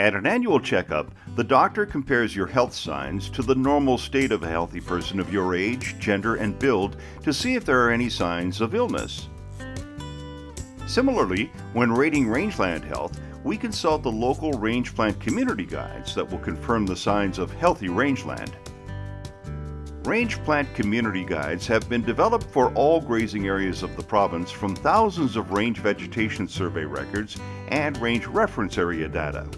At an annual checkup, the doctor compares your health signs to the normal state of a healthy person of your age, gender, and build to see if there are any signs of illness. Similarly, when rating rangeland health, we consult the local rangeland community guides that will confirm the signs of healthy rangeland. Range plant community guides have been developed for all grazing areas of the province from thousands of range vegetation survey records and range reference area data.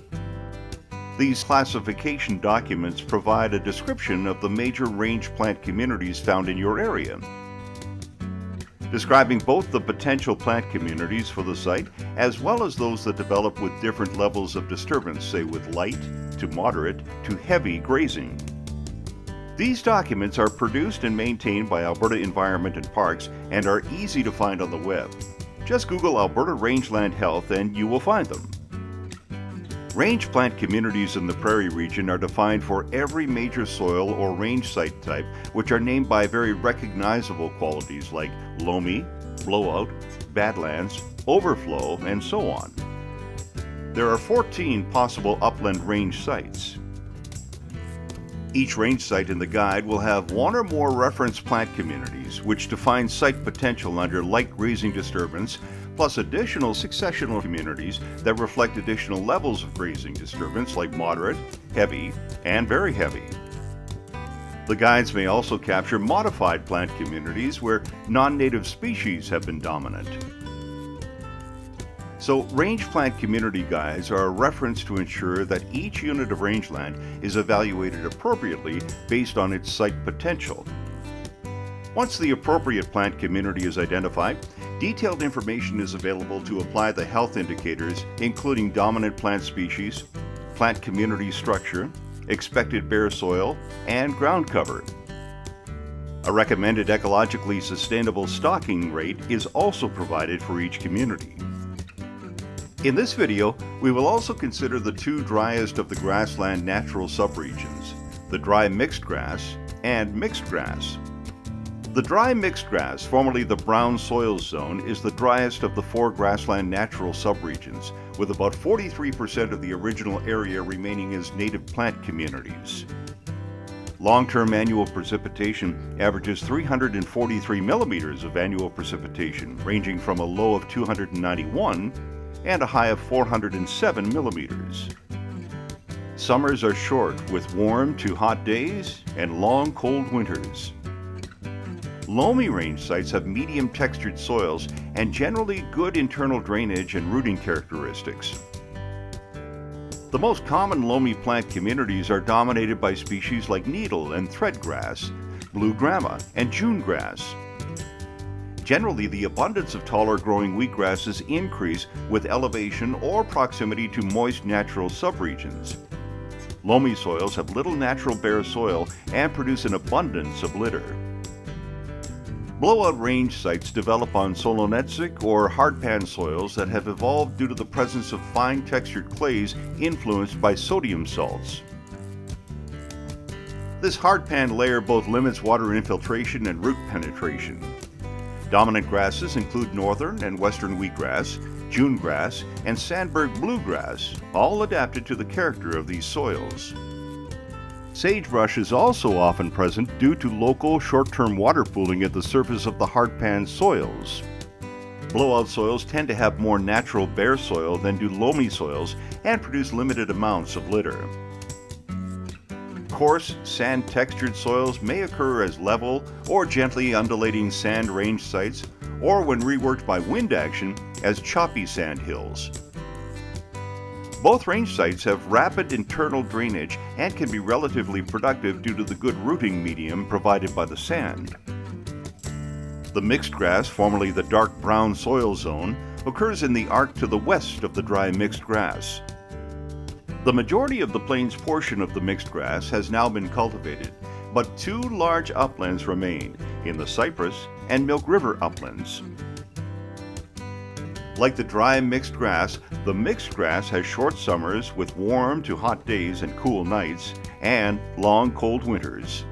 These classification documents provide a description of the major range plant communities found in your area, describing both the potential plant communities for the site as well as those that develop with different levels of disturbance, say with light to moderate to heavy grazing. These documents are produced and maintained by Alberta Environment and Parks and are easy to find on the web. Just Google Alberta Rangeland Health and you will find them. Range plant communities in the prairie region are defined for every major soil or range site type, which are named by very recognizable qualities like loamy, blowout, badlands, overflow, and so on. There are 14 possible upland range sites. Each range site in the guide will have one or more reference plant communities, which define site potential under light grazing disturbance, plus additional successional communities that reflect additional levels of grazing disturbance like moderate, heavy, and very heavy. The guides may also capture modified plant communities where non-native species have been dominant. So range plant community guides are a reference to ensure that each unit of rangeland is evaluated appropriately based on its site potential. Once the appropriate plant community is identified, detailed information is available to apply the health indicators including dominant plant species, plant community structure, expected bare soil, and ground cover. A recommended ecologically sustainable stocking rate is also provided for each community. In this video, we will also consider the two driest of the grassland natural subregions, the dry mixed grass and mixed grass. The dry mixed grass, formerly the brown soil zone, is the driest of the four grassland natural subregions, with about 43% of the original area remaining as native plant communities. Long-term annual precipitation averages 343 millimeters of annual precipitation, ranging from a low of 291 and a high of 407 millimeters. Summers are short with warm to hot days and long cold winters. Loamy range sites have medium textured soils and generally good internal drainage and rooting characteristics. The most common loamy plant communities are dominated by species like needle and threadgrass, blue grama, and June grass. Generally, the abundance of taller growing wheatgrasses increase with elevation or proximity to moist natural subregions. Loamy soils have little natural bare soil and produce an abundance of litter. Blowout range sites develop on solonetzic or hardpan soils that have evolved due to the presence of fine textured clays influenced by sodium salts. This hardpan layer both limits water infiltration and root penetration. Dominant grasses include northern and western wheatgrass, June grass, and Sandberg bluegrass, all adapted to the character of these soils. Sagebrush is also often present due to local short-term water pooling at the surface of the hardpan soils. Blowout soils tend to have more natural bare soil than do loamy soils and produce limited amounts of litter. Coarse, sand-textured soils may occur as level or gently undulating sand range sites, or when reworked by wind action, as choppy sand hills. Both range sites have rapid internal drainage and can be relatively productive due to the good rooting medium provided by the sand. The mixed grass, formerly the dark brown soil zone, occurs in the arc to the west of the dry mixed grass. The majority of the plains portion of the mixed grass has now been cultivated, but two large uplands remain in the Cypress and Milk River uplands. Like the dry mixed grass, the mixed grass has short summers with warm to hot days and cool nights, and long cold winters.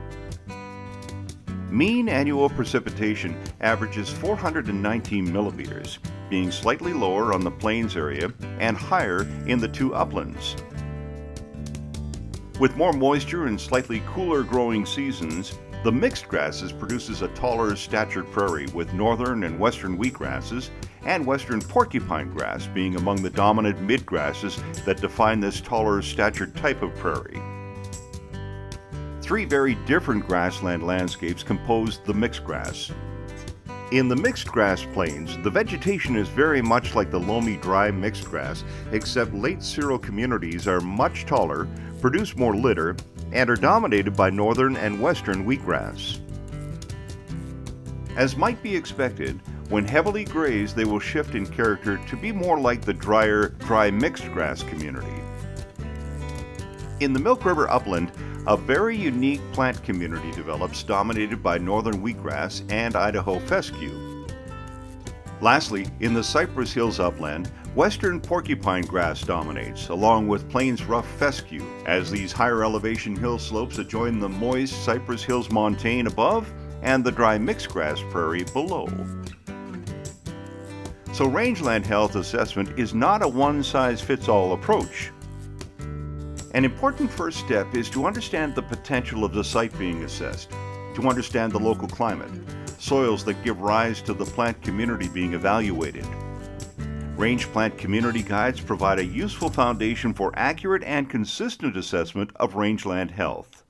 Mean annual precipitation averages 419 millimeters, being slightly lower on the plains area and higher in the two uplands. With more moisture and slightly cooler growing seasons, the mixed grasses produces a taller statured prairie with northern and western wheatgrasses and western porcupine grass being among the dominant midgrasses that define this taller statured type of prairie. Three very different grassland landscapes compose the mixed grass. In the mixed grass plains, the vegetation is very much like the loamy dry mixed grass, except late seral communities are much taller, produce more litter, and are dominated by northern and western wheatgrass. As might be expected, when heavily grazed they will shift in character to be more like the drier, dry mixed grass community. In the Milk River upland, a very unique plant community develops dominated by northern wheatgrass and Idaho fescue. Lastly, in the Cypress Hills upland, western porcupine grass dominates, along with plains rough fescue, as these higher elevation hill slopes adjoin the moist Cypress Hills montane above and the dry mixed grass prairie below. So rangeland health assessment is not a one-size-fits-all approach. An important first step is to understand the potential of the site being assessed, to understand the local climate, soils that give rise to the plant community being evaluated. Range Plant Community Guides provide a useful foundation for accurate and consistent assessment of rangeland health.